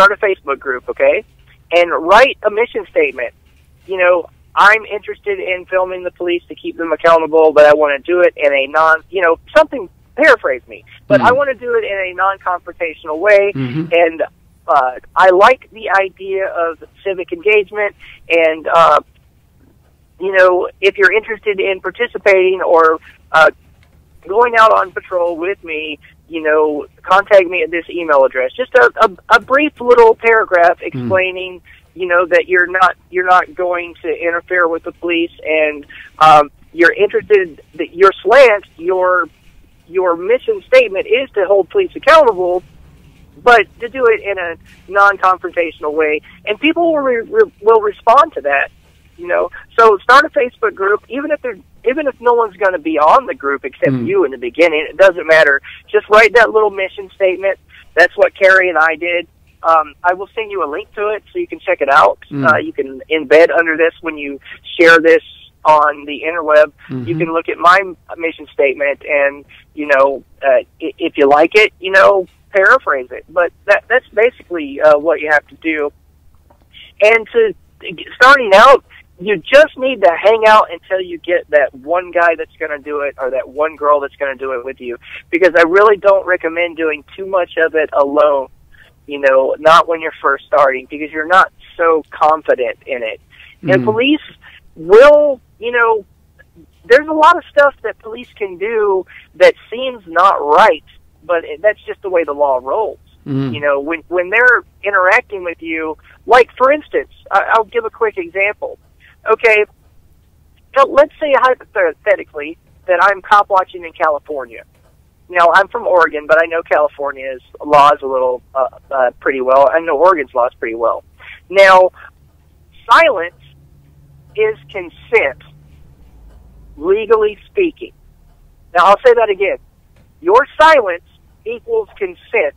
start a Facebook group, okay, and write a mission statement. You know, I'm interested in filming the police to keep them accountable, but I want to do it in a non, you know, something. Paraphrase me, but Mhm. I want to do it in a non-confrontational way, Mhm. and uh, I like the idea of civic engagement and. Uh, you know, if you're interested in participating or uh, going out on patrol with me, you know, contact me at this email address. Just a, a, a brief little paragraph explaining, you know, that you're not you're not going to interfere with the police and um, you're interested that your slant, your your mission statement is to hold police accountable, but to do it in a non-confrontational way, and people will re- re- will respond to that. You know, so start a Facebook group, even if they're even if no one's going to be on the group except Mm. you in the beginning. It doesn't matter. Just write that little mission statement. That's what Carrie and I did. Um, I will send you a link to it so you can check it out. Mm. Uh, you can embed under this when you share this on the interweb. You Mhm. can look at my mission statement, and you know, uh, if you like it, you know, paraphrase it. But that that's basically uh, what you have to do. And to starting out, you just need to hang out until you get that one guy that's going to do it or that one girl that's going to do it with you. Because I really don't recommend doing too much of it alone. You know, not when you're first starting because you're not so confident in it. And Mm. police will, you know, there's a lot of stuff that police can do that seems not right, but that's just the way the law rolls. Mm. You know, when when they're interacting with you, like for instance, I, I'll give a quick example. Okay, so let's say hypothetically that I'm cop watching in California. Now I'm from Oregon, but I know California's laws a little uh, uh, pretty well. I know Oregon's laws pretty well. Now, silence is consent, legally speaking. Now I'll say that again. Your silence equals consent,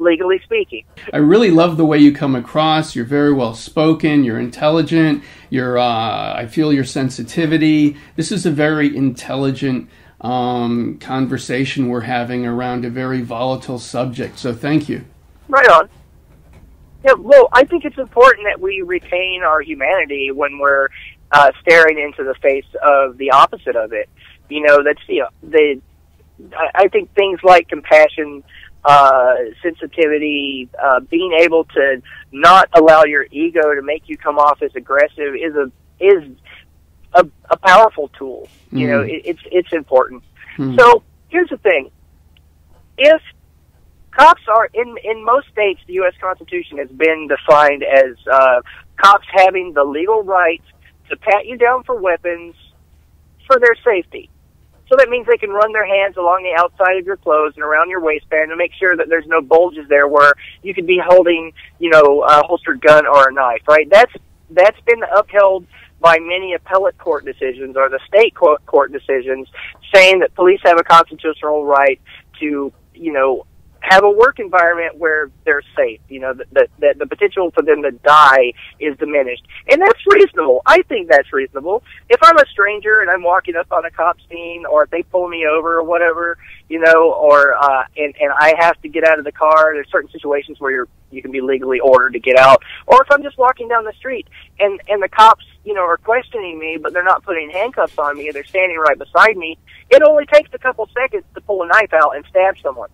legally speaking. I really love the way you come across. You're very well spoken. You're intelligent. You're. Uh, I feel your sensitivity. This is a very intelligent um, conversation we're having around a very volatile subject. So thank you. Right on. Yeah, well, I think it's important that we retain our humanity when we're uh, staring into the face of the opposite of it. You know, that's you know, the. I, I think things like compassion, uh, sensitivity, uh, being able to not allow your ego to make you come off as aggressive is a is a, a powerful tool. You know, Mhm. it, it's it's important. Hmm. So here's the thing: if cops are in in most states, the U.S. Constitution has been defined as uh, cops having the legal right to pat you down for weapons for their safety. So that means they can run their hands along the outside of your clothes and around your waistband to make sure that there's no bulges there where you could be holding, you know, a holstered gun or a knife, right? That's that's been upheld by many appellate court decisions or the state court, court decisions saying that police have a constitutional right to, you know, have a work environment where they're safe. You know, that, that the potential for them to die is diminished. And that's reasonable. I think that's reasonable. If I'm a stranger and I'm walking up on a cop scene or if they pull me over or whatever, you know, or, uh, and, and I have to get out of the car, there's certain situations where you're, you can be legally ordered to get out. Or if I'm just walking down the street and, and the cops, you know, are questioning me, but they're not putting handcuffs on me, and they're standing right beside me, it only takes a couple seconds to pull a knife out and stab someone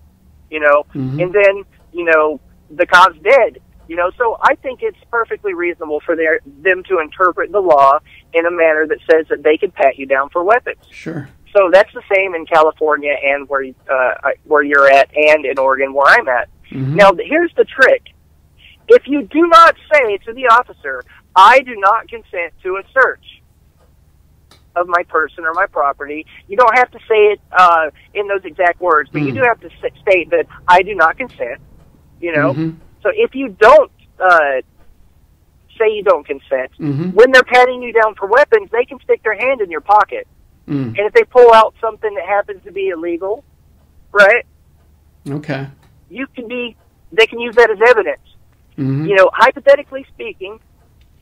you know, Mhm. and then, you know, the cop's dead. You know, so I think it's perfectly reasonable for their them to interpret the law in a manner that says that they can pat you down for weapons. Sure. So that's the same in California and where uh, I- where you're at, and in Oregon where I'm at. Mhm. Now, here's the trick: if you do not say to the officer, "I do not consent to a search," of my person or my property. You don't have to say it uh, in those exact words, but you Mm. do have to state that I do not consent. You know, Mhm. so if you don't uh, say you don't consent, Mhm. when they're patting you down for weapons, they can stick their hand in your pocket, Mm. and if they pull out something that happens to be illegal, right? Okay. You can be. They can use that as evidence. Mhm. You know, hypothetically speaking,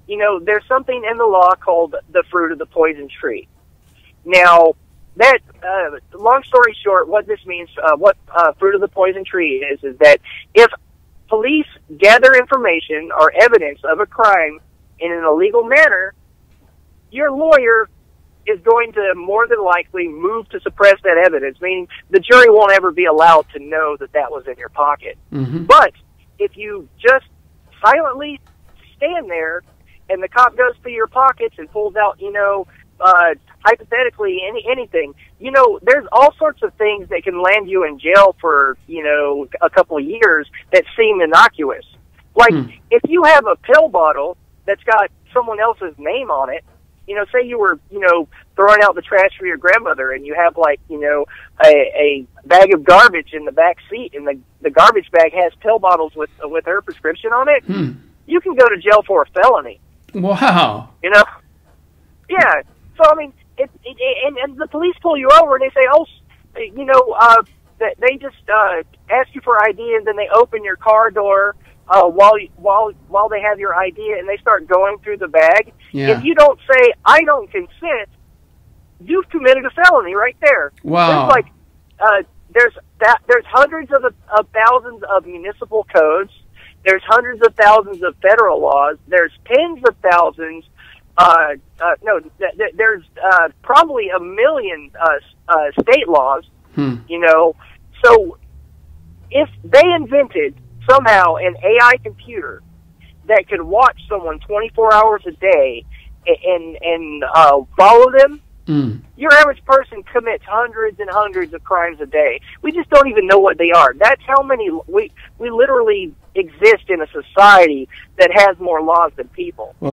you know, there's something in the law called the fruit of the poison tree. Now, that, uh, long story short, what this means, uh, what uh, fruit of the poison tree is, is that if police gather information or evidence of a crime in an illegal manner, your lawyer is going to more than likely move to suppress that evidence, meaning the jury won't ever be allowed to know that that was in your pocket. Mm-hmm. But if you just silently stand there and the cop goes through your pockets and pulls out, you know, uh, hypothetically any anything, you know, there's all sorts of things that can land you in jail for, you know, a couple of years that seem innocuous. Like Hmm. if you have a pill bottle that's got someone else's name on it, you know, say you were, you know, throwing out the trash for your grandmother and you have like, you know, a, a bag of garbage in the back seat and the the garbage bag has pill bottles with with her prescription on it, Hmm. you can go to jail for a felony. Wow. You know? Yeah. So I mean, it, it, and and the police pull you over and they say, oh, s- you know, uh, that they just uh, ask you for ID and then they open your car door uh, while you- while while they have your ID and they start going through the bag. Yeah. If you don't say I don't consent, you've committed a felony right there. Wow. There's like uh, there's that there's hundreds of, of thousands of municipal codes. There's hundreds of thousands of federal laws. There's tens of thousands. Uh, uh, no, th- th- there's uh, probably a million uh, uh, state laws. Hmm. You know, so if they invented somehow an AI computer that could watch someone 24 hours a day and and uh, follow them, Mm. your average person commits hundreds and hundreds of crimes a day. We just don't even know what they are. That's how many we we literally exist in a society that has more laws than people. Well-